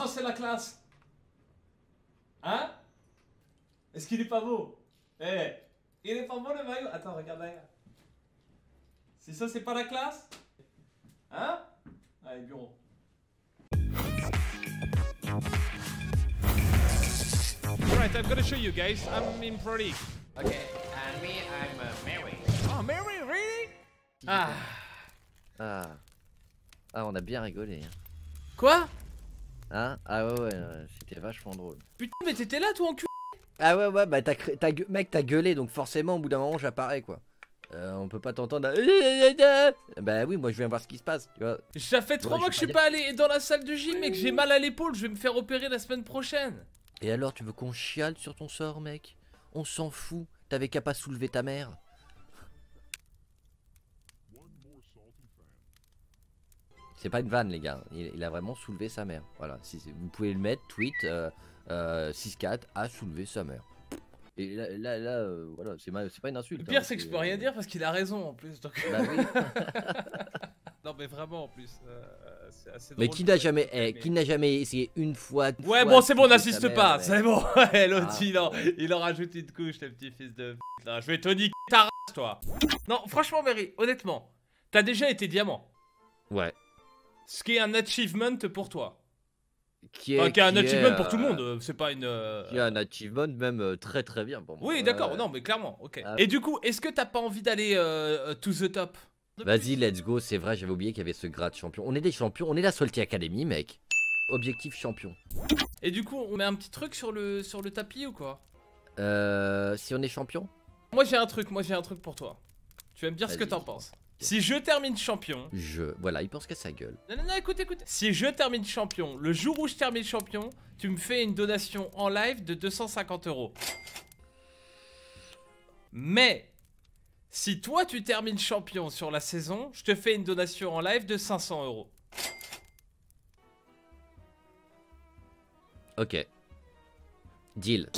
Ça, c'est la classe. Hein? Est-ce qu'il est pas beau? Eh, il est pas beau le maillot Attends, regarde derrière. Si ça, c'est pas la classe? Hein? Allez, bureau. Alright, I'm gonna show you guys. I'm in Pro League. Okay, and me, I'm uh, Mary. Oh, Mary, really? Ah. Ah. Ah, on a bien rigolé. Hein, Quoi? Hein? Ah ouais, ouais, ouais, c'était vachement drôle. Putain, mais t'étais là, toi, en cul Ah ouais, ouais, bah t'as, gue- mec, t'as gueulé, donc forcément, au bout d'un moment, j'apparais, quoi. Euh, on peut pas t'entendre. à- Bah oui, moi je viens voir ce qui se passe, tu vois. Ça fait trois mois que je suis pas pas allé dans la salle de gym, mec. J'ai mal à l'épaule. Je vais me faire opérer la semaine prochaine. Et alors, tu veux qu'on chiale sur ton sort, mec? On s'en fout, t'avais qu'à pas soulever ta mère. C'est pas une vanne, les gars. Il, il a vraiment soulevé sa mère. Voilà, si, vous pouvez le mettre, tweet euh, euh, 6-4 a soulevé sa mère. Et là, là, là, euh, voilà, c'est pas une insulte. Le pire, hein, c'est que je peux rien dire parce qu'il a raison en plus. Donc... Bah oui. non, mais vraiment en plus. euh, c'est assez Mais drôle qui n'a jamais, eh, mais- qui n'a jamais essayé une fois Ouais, fois bon, c'est bon, n'insiste pas. C'est bon. Ouais, l'autre, Ah. il, en, il en rajoute une couche, le petit fils de. Putain, je vais te niquer ta race, toi. Non, franchement, Mary, honnêtement, t'as déjà été diamant. Ouais. Ce qui est un achievement pour toi. Qui est, Enfin, qui est un est, achievement pour euh, tout le monde. euh, C'est pas une. euh, Qui est un achievement même euh, très très bien pour moi. Oui, d'accord, non, mais clairement, ok. Ah. Et du coup, est-ce que t'as pas envie d'aller euh, euh, to the top Vas-y, let's go. C'est vrai, j'avais oublié qu'il y avait ce grade champion. On est des champions. On est la Salty Academy, mec. Objectif champion. Et du coup, on met un petit truc sur le, sur le tapis ou quoi? Euh, si on est champion? Moi, j'ai un truc, moi, j'ai un truc pour toi. Tu vas me dire ce que t'en penses. Si je termine champion. Je. Voilà, il pense qu'à sa gueule. Non, non, non, écoute, écoute. Si je termine champion, le jour où je termine champion, tu me fais une donation en live de 250 euros. Mais, si toi tu termines champion sur la saison, je te fais une donation en live de 500 euros. Ok. Deal.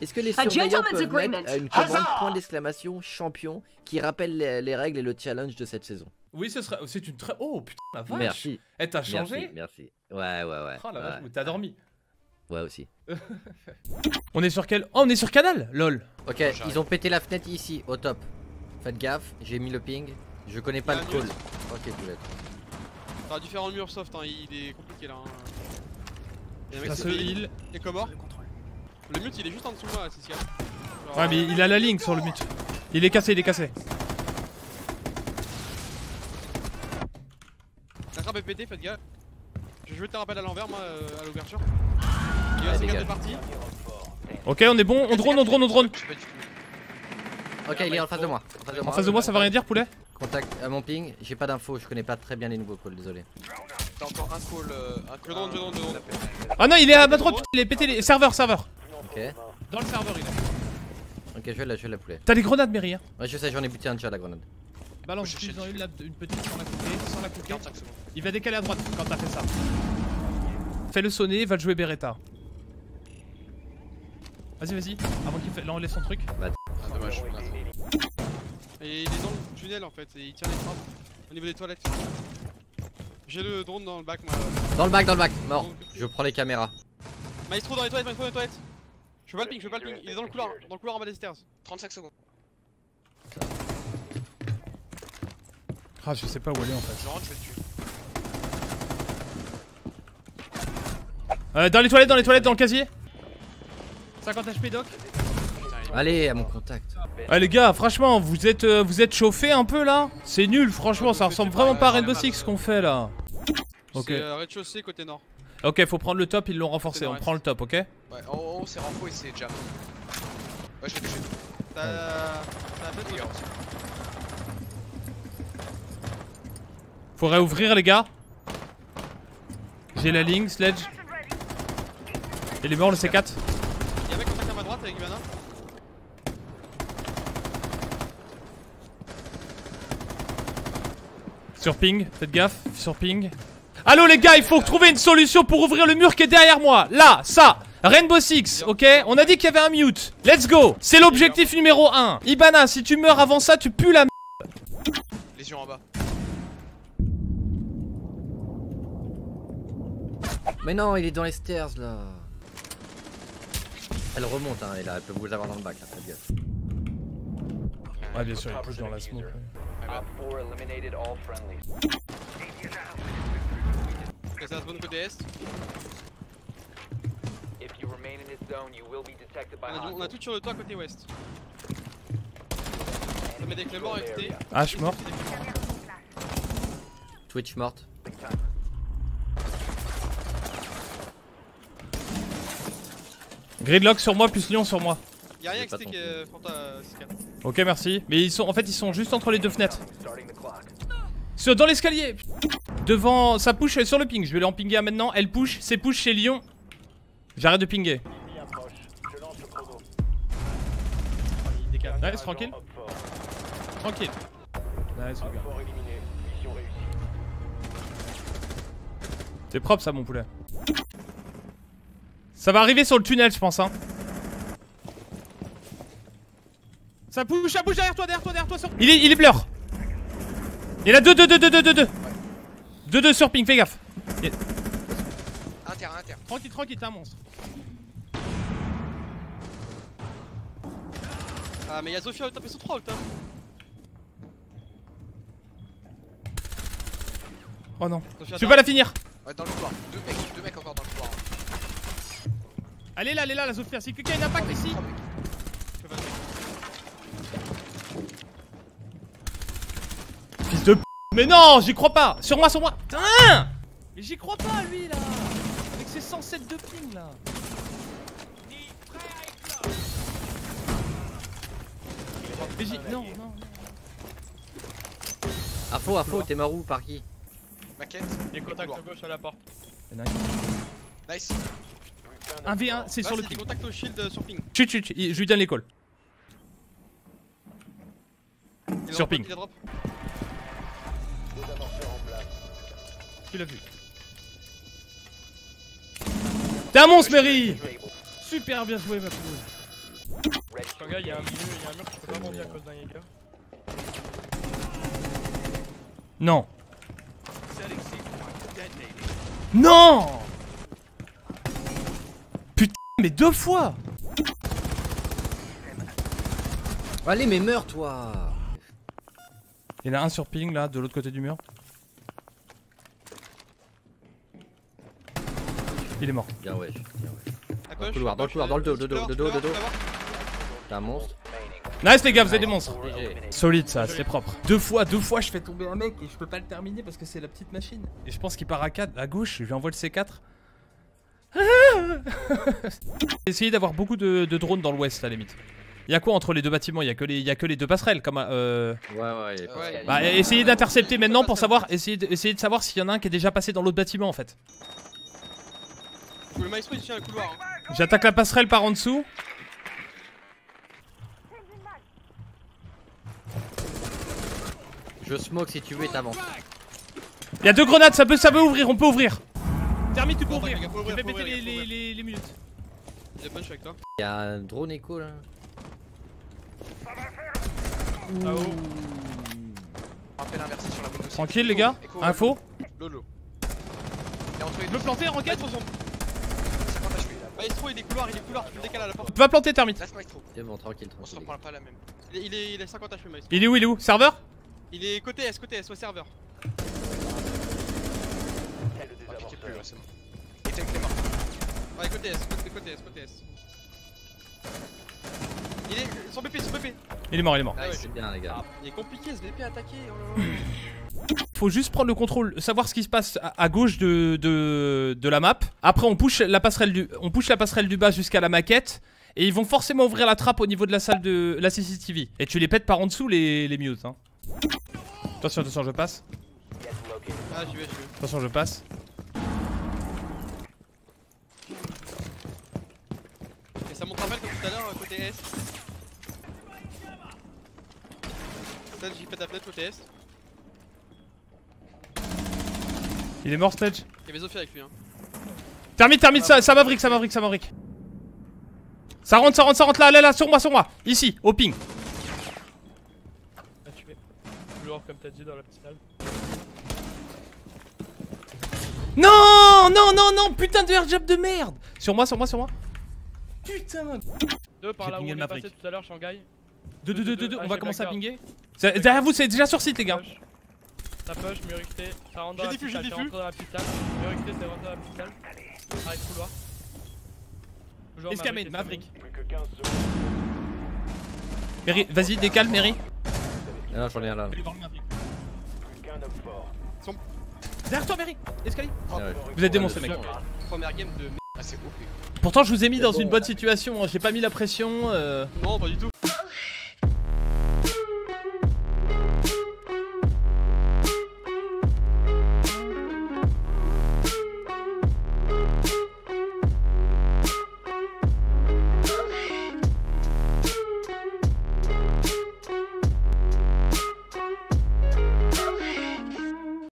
Est-ce que les A surveillants peuvent mettre une commande point d'exclamation champion qui rappelle les, les règles et le challenge de cette saison Oui, ce serait. C'est une très. Oh putain, la vache Merci. Eh, t'as changé Merci, merci. Ouais, ouais, ouais. Oh la vache, ouais. t'as dormi. Ouais, aussi. On est sur quel. Oh, on est sur Canal Lol. Ok, ils ont pété la fenêtre ici, au top. Faites gaffe, j'ai mis le ping. Je connais pas Il le call. Ok, Boulette. T'as différents murs soft, hein, il est compliqué là. Hein. Il y a un mec Ça qui heal. Et comment Le mute il est juste en dessous de moi. Genre, Ouais, mais il a la ligne sur le mute. Il est cassé, il est cassé. La trappe est pétée, faites gaffe. Je vais jouer tes rappels à l'envers, moi, euh, à l'ouverture. Il reste 4 dégage. de partie. Ok, on est bon, on drone, on drone, on drone. Ok, il est en face de moi. En face de En moi. face de moi, ça va rien dire, poulet Contact à mon ping, j'ai pas d'infos, je connais pas très bien les nouveaux calls, désolé. T'as encore un call. euh, un Je donne, je donne, je donne. Ah non, il est à ma droite, il est pété les. Serveur, serveur. Ok, Dans le serveur, il est. ok, je vais la, je vais la poulet. T'as des grenades, Mary, hein Ouais, je sais, j'en ai buté un déjà la grenade. Balance, chercher en une, petite sans la couper, sans la couper. 45 secondes. Il va décaler à droite quand t'as fait ça. Fais-le sonner, va le jouer Beretta. Vas-y, vas-y, avant qu'il fait... Là, on laisse son truc. Ah, dommage. Et il est dans le tunnel en fait, et il tient les trappes au niveau des toilettes. J'ai le drone dans le bac, moi. Dans le bac, dans le bac, mort. Je prends les caméras. Maestro dans les toilettes, maestro dans les toilettes. Je veux pas le ping, je veux pas le ping. Il est dans le couloir, dans le couloir en bas des stairs. 35 secondes. Ah, je sais pas où aller en fait. Je rentre, je vais le tuer. Euh, dans les toilettes, dans les toilettes, dans le casier 50 HP doc Allez, à mon contact. Ah les gars, franchement, vous êtes euh, vous êtes chauffés un peu là? C'est nul, franchement, ça ressemble vraiment pas à Rainbow Six ce qu'on fait là. Ok. C'est euh, rez-de-chaussée côté nord. Ok, faut prendre le top, ils l'ont renforcé, on prend le top, ok Ouais, en haut, c'est Rambo et c'est Jam. Ouais, je l'ai touché. T'as. T'as gars, aussi. Faut réouvrir les gars. J'ai la ligne, Sledge. Il est mort le C4. Y'a un mec contact à ma droite avec Ivana. Sur ping, faites gaffe, sur ping. Allo les gars, il faut trouver une solution pour ouvrir le mur qui est derrière moi. Là, ça. Rainbow Six, ok? On a dit qu'il y avait un mute. Let's go. C'est l'objectif numéro 1. Ibana, si tu meurs avant ça, tu pues la m. Les yeux en bas. Mais non, il est dans les stairs là. Elle remonte, hein, elle, a- elle peut vous avoir dans le bac, là, faites gaffe. Ouais, bien sûr, il push dans la smoke. ouais. 4 eliminated all friendlies. Ok, ça se bonne côté est? If you remain in this zone, you will be detected by On a, on tout sur le toit côté ouest. Ça met des clés morts écoutez. H mort. Twitch morte. Gridlock sur moi plus Lyon sur moi. Y'a rien que euh, Sika. Ok, merci. Mais ils sont, en fait, ils sont juste entre les deux fenêtres. Dans l'escalier. Devant, ça push sur le ping. Je vais leur pinguer maintenant. Elle push, c'est push chez Lyon. J'arrête de pinguer. Nice, tranquille. Tranquille. Nice, le gars. C'est propre ça, mon poulet. Ça va arriver sur le tunnel, je pense, hein. Ça bouge, ça bouge derrière toi, derrière toi, derrière toi. Sur... Il est, il est blur. Il y en a deux, deux, deux, deux, deux, deux, deux. Deux, deux sur ping, fais gaffe. Inter, inter. Tranquille, tranquille, t'es un monstre. Ah, mais y'a Zofia au top, ils sont 3 au top. Oh non. Zofia Je vais pas la finir. Ouais, dans le couloir. Deux mecs, deux mecs encore dans le couloir. Elle est là, elle est là, la Zofia. Si quelqu'un a une impact ici. Trois mecs. Je vais pas le Fils de p. Mais non, j'y crois pas. Sur moi, sur moi. Putain Mais j'y crois pas, lui, là. Avec ses 107 de ping, là. Mais j'y... Non, non, non. Info, info, t'es mort où Par qui Maquette. Contact à gauche à la porte. Nice. 1v1, c'est sur le ping. contacts au shield euh, sur ping. Chut, chut, chut, je lui donne l'école. Sur drop, ping. Tu l'as vu. T'es un monstre, Mary Super bien joué, ma poule. Ready to Regarde, il y a un milieu, il y a un mur que je peux pas monter à cause d'un Jaeger. Non. Non Putain, mais deux fois Allez, mais meurs toi Il y en a un sur ping là, de l'autre côté du mur. Il est mort. Bien ouais, bien ouais. À Dans le couloir, dans le couloir, dans le dos, de dos, de dos, de dos. T'es un monstre. Nice les gars, vous êtes des monstres. Solide ça, c'est propre. Deux fois, deux fois, je fais tomber un mec et je peux pas le terminer parce que c'est la petite machine. Et je pense qu'il part à 4, à gauche, je lui envoie le C4. Essayez d'avoir beaucoup de, de drones dans l'ouest à la limite. Il y a quoi entre les deux bâtiments? Il y a que les, y a que les deux passerelles comme euh, Ouais, ouais, Ouais. Bah, essayez d'intercepter maintenant pour savoir, essayez de, essayez de savoir s'il y en a un qui est déjà passé dans l'autre bâtiment en fait. Le maestro il tient un couloir. hein. J'attaque la passerelle par en dessous. Je smoke si tu veux et t'avances. Il y a deux grenades, ça peut, ça peut ouvrir, on peut ouvrir. Termite, tu peux ouvrir. Je vais péter les, faut les, ouvrir. les- les minutes. Il est punch avec toi. Il y a un drone écho là. Ah oh, Rappel inversé sur la window. Tranquille les gars, info. Lolo. Il est veux planter, roquette. Maestro, son. 50 HP là. Maestro, il est couloir, il est couloir, tu le décales à la porte. Tu vas planter termite. Last maestro. C'est bon, tranquille, On se tranquille. reprend pas la même. Il est, il est, il est 50 HP, Maestro. Il est où, il est où? Serveur? Il est côté S, côté S, au serveur. Va plus c'est bon. Morts. Ouais, côté S, côté, côté S, côté S. Il est. Son BP, son BP. Il est mort, il est mort. Ah ouais, C'est bien les gars. Il est compliqué ce BP à attaquer. Oh là là. Faut juste prendre le contrôle, savoir ce qui se passe à, à gauche de, de, de la map. Après, on push la passerelle du, on push la passerelle du bas jusqu'à la maquette. Et ils vont forcément ouvrir la trappe au niveau de la salle de la CCTV. Et tu les pètes par en dessous les, les mutes. Hein. Attention, attention, je passe. Ah, j'y vais, j'y vais. Attention, je passe. Ça monte rappel comme tout à l'heure, euh, côté S. J'y pète la flèche côté S. Il est mort, Sledge. Il y avait Zofia avec lui. Hein. Termine, termine, ça, ça m'abrique, ça m'abrique, ça m'abrique. Ça rentre, ça rentre, ça rentre là, là, là, sur moi, sur moi. Ici, au ping. a tué. Couloir comme t'as dit dans la petite salle. Non, non, non, non, putain de airjob de merde Sur moi, sur moi, sur moi Putain Deux par J'ai là où pingé on le est passé Maverick. tout à l'heure, Shanghai. Deux, deux, deux, deux, deux, Ah, on va commencer à pinguer. Derrière vous, c'est déjà sur site, les gars. Ça push, mur XT. Ça rentre dans la c'est diffus. rentré dans la pistale. Mur XT, c'est rentré dans la pistale. Arrête couloir. Escamade, Maverick. Plus que 15 secondes. Mary, vas-y, décale, Mary. Ah non, j'en ai un là. Derrière toi, Mary Escalier Ouais. Vous êtes démonté, mec. Première game de. Ah, c'est OP. Pourtant, je vous ai mis dans une bonne situation. hein. J'ai pas mis la pression. euh. Non, pas du tout.